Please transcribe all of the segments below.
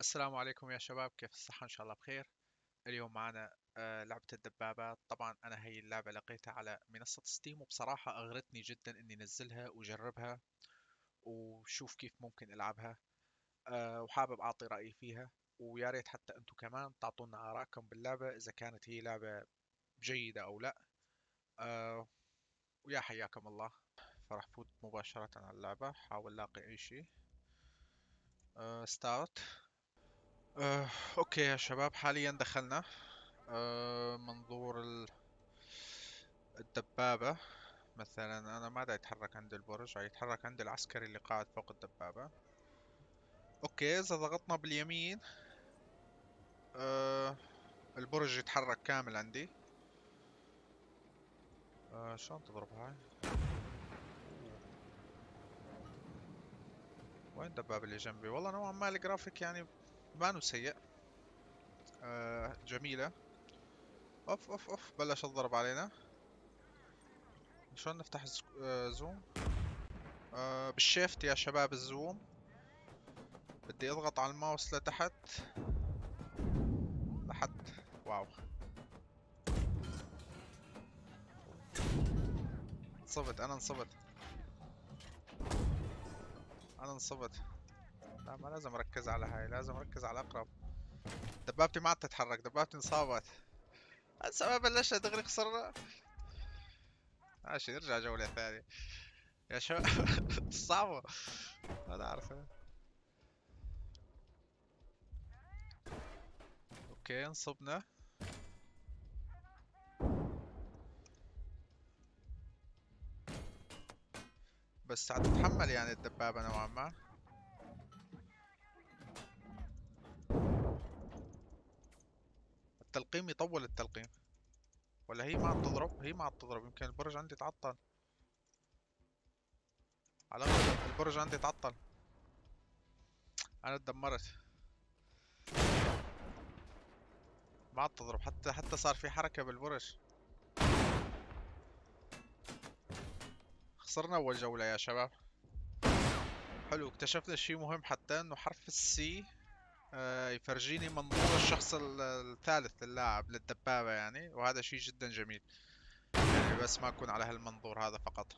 السلام عليكم يا شباب كيف الصحة؟ إن شاء الله بخير. اليوم معنا آه، لعبة الدبابة طبعا أنا هي اللعبة لقيتها على منصة ستيم وبصراحة أغرتني جدا إني نزلها وجربها وشوف كيف ممكن ألعبها آه، وحابب أعطي رأيي فيها. ويا ريت حتى أنتم كمان تعطونا آراءكم باللعبة إذا كانت هي لعبة جيدة أو لأ. آه، ويا حياكم الله. فراح فوت مباشرة على اللعبة. حاول لاقي أي شيء. start أه، okay يا شباب حاليا دخلنا أه، منظور ال- الدبابة. مثلا أنا ما دا يتحرك عند البرج يتحرك عند العسكري اللي قاعد فوق الدبابة. okay إذا ضغطنا باليمين أه، البرج يتحرك كامل عندي. أه، شلون تضرب هاي؟ وين الدبابة اللي جنبي؟ والله نوعا ما الجرافيك يعني ما سيء. أه، جميلة. أوف أوف أوف بلش الضرب علينا. شلون نفتح آه، zoom؟ آه، بال shift يا شباب ال zoom. بدي أضغط على الماوس لتحت. لحد. wow. انصبت أنا انصبت. أنا انصبت. لا ما لازم أركز على هاي لازم أركز على الأقرب. دبابتي ما عاد تتحرك دبابتي انصابت. هسه ما بلشنا دغري خسرنا. ماشي نرجع جولة ثانية. يا شباب صعبة ما اعرف أوكي انصبنا. بس عاد تتحمل يعني الدبابة نوعا ما. التلقيم يطول التلقيم. ولا هي ما عاد تضرب هي ما عاد تضرب يمكن البرج عندي تعطل. على البرج عندي تعطل. أنا تدمرت. ما عاد تضرب حتى حتى صار في حركة بالبرج. خسرنا أول جولة يا شباب. حلو اكتشفنا شيء مهم حتى إنه حرف ال C يفرجيني منظور الشخص ال- الثالث اللاعب للدبابة يعني وهذا شيء جدا جميل. يعني بس ما أكون على هالمنظور هذا فقط.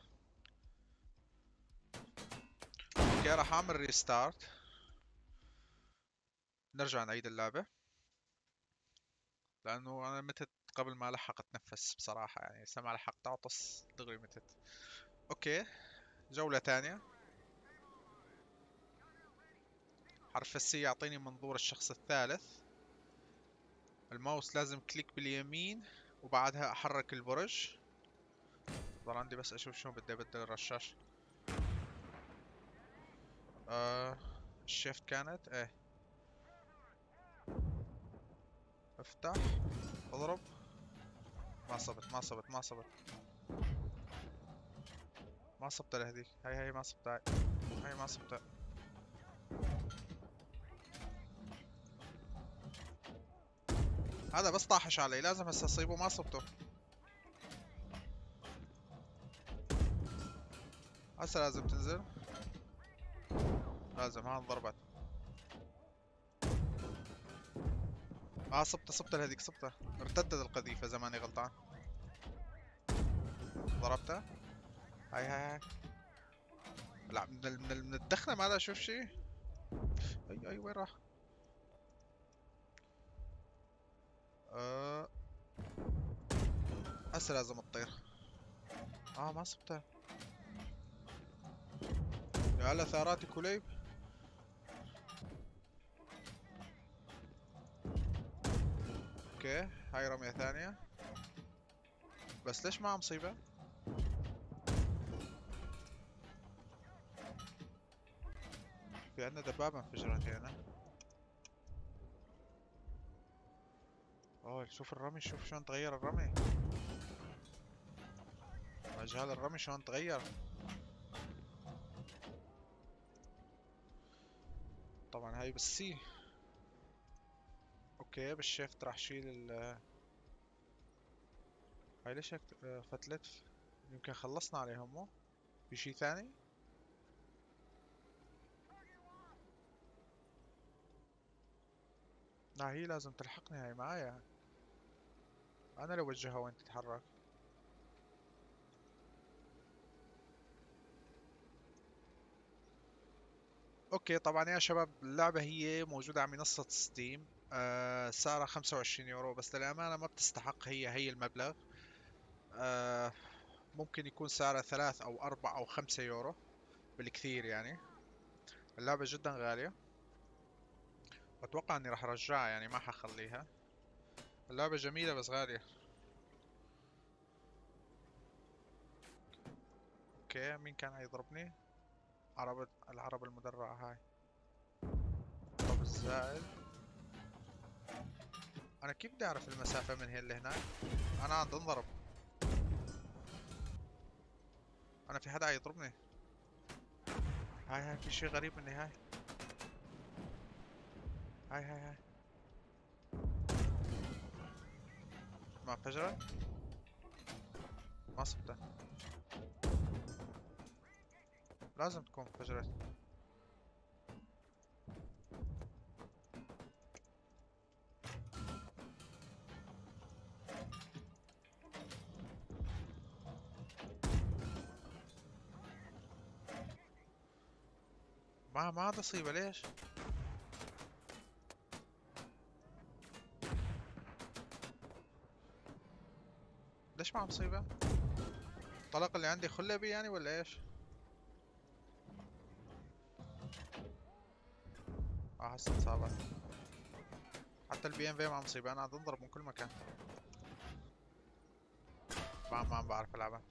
أوكي راح أعمل restart نرجع نعيد اللعبة. لأنه أنا متت قبل ما الحق اتنفس بصراحة يعني سمع لحقت أعطس دغري متت. okay جولة ثانية. حرف ال C يعطيني منظور الشخص الثالث. الماوس لازم click باليمين وبعدها أحرك البرج. ضل عندي بس أشوف شلون بدي ابدل الرشاش. آه ال shift كانت؟ إيه. افتح اضرب. ما صبت ما صبت ما صبت. ما صبت لهذيك. هاي هاي ما صبت هاي. هاي ما صبت. هذا بس طاحش علي لازم هسه اصيبه ما صبته هسه لازم تنزل. لازم ها انضربت. آه صبته صبته لهذيك صبته. ارتدت القذيفة إذا ماني غلطان. ضربته. هاي هاي هاي. لا من ال- من ال- من الدخنة ما أشوف شيء أي أي وين راح؟ آه. هسه لازم تطير. آه ما صبته. يا هلا ثاراتي كليب. أوكي هاي رمية ثانية. بس ليش ما مصيبة؟ في عندنا دبابة انفجرت هنا. اوه شوف الرمي شوف شلون تغير الرمي. مجال الرمي شلون تغير. طبعا هاي بال C okay بال shift راح شيل ال هاي ليش هيك آه، فتلت؟ يمكن خلصنا عليهم مو؟ في شي ثاني؟ لا هي لازم تلحقني هاي معايا. أنا اللي أوجهها وين تتحرك. okay طبعا يا شباب اللعبة هي موجودة على منصة ستيم آه سعرها 25 يورو بس للأمانة ما بتستحق هي هي المبلغ. آه ممكن يكون سعرها ثلاث أو أربع أو خمسة يورو بالكثير يعني. اللعبة جدا غالية. أتوقع إني راح أرجعها يعني ما حخليها. اللعبة جميلة بس غالية. Okay مين كان يضربني عرب العرب المدرعة هاي. طب الزائد. أنا كيف بدي أعرف المسافة من هي اللي هناك أنا عند انضرب. أنا في حدا يضربني هاي هاي في شي غريب مني هاي هاي هاي هاي. ما انفجرت ما صبتها لازم تكون انفجرت ما ما عاد اصيبه ليش؟ ليش ما عم تصيبه؟ الطلق اللي عندي خلبي يعني ولا إيش؟ آه هسه انصابت حتى البي ام في ما عم تصيبه أنا انضرب من كل مكان. ما ما بعرف ألعبها.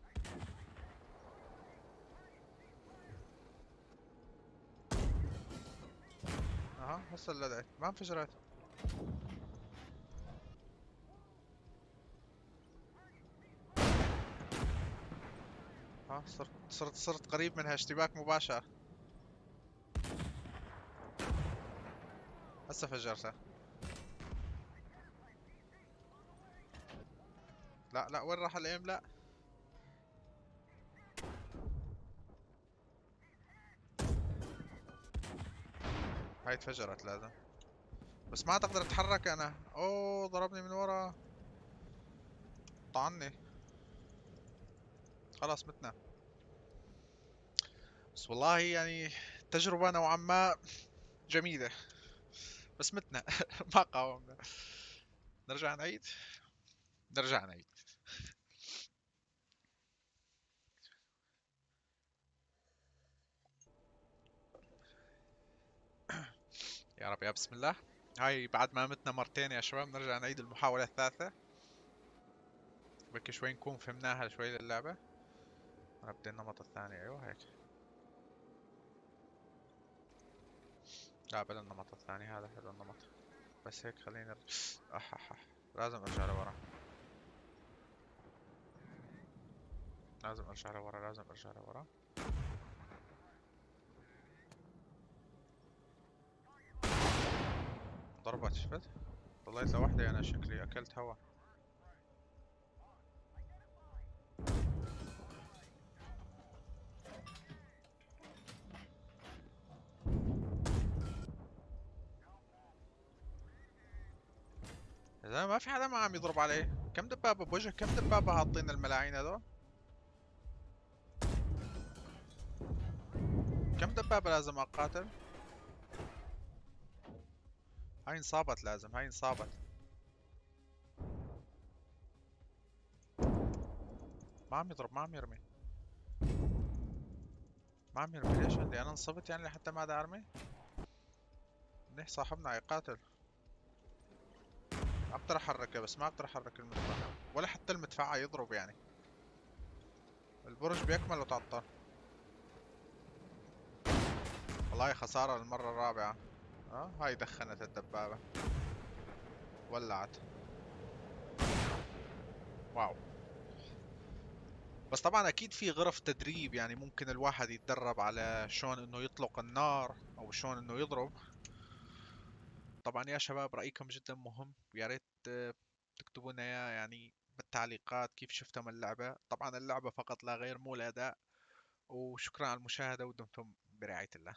أها هسه لدعت ما انفجرت. صرت صرت صرت قريب منها اشتباك مباشر. هسه فجرتها. لا لا وين راح الايم لا. هاي اتفجرت لازم بس ما تقدر اتحرك أنا. أوه ضربني من ورا. طعني. خلاص متنا. بس والله يعني تجربة نوعا ما جميلة. بس متنا. ما قاومنا. نرجع نعيد؟ نرجع نعيد. يا رب يا بسم الله. هاي بعد ما متنا مرتين يا شباب نرجع نعيد المحاولة الثالثة. بكي شوي نكون فهمناها شوي للعبة. نبدأ النمط الثاني أيوه هيك. لا النمط الثاني هذا حلو النمط. بس هيك خلينا أح أح أح. لازم أرجع لورا. لازم أرجع لورا لازم أرجع لورا. ضربت شفت؟ ضليت لوحدي أنا شكلي. أكلت هوا. زلمة ما في حدا ما عم يضرب عليه. كم دبابة بوجه؟ كم دبابة حاطين الملاعين هذول؟ كم دبابة لازم أقاتل؟ هاي انصابت لازم هاي انصابت. ما عم يضرب ما عم يرمي. ما عم يرمي ليش عندي؟ أنا انصبت يعني لحتى ما أرمي؟ منيح صاحبنا أقدر احركه بس ما أقدر أحرك المدفع ولا حتى المدفع يضرب يعني. البرج بيكمل وتعطل. والله خسارة المرة الرابعة. آه هاي دخنت الدبابة. ولعت. واو. بس طبعا أكيد في غرف تدريب يعني ممكن الواحد يتدرب على شلون إنه يطلق النار أو شلون إنه يضرب. طبعا يا شباب رأيكم جدا مهم. ويا ريت تكتبوا لنا يعني بالتعليقات كيف شفتم اللعبة. طبعا اللعبة فقط لا غير مو الأداء وشكرا على المشاهدة ودمتم برعاية الله.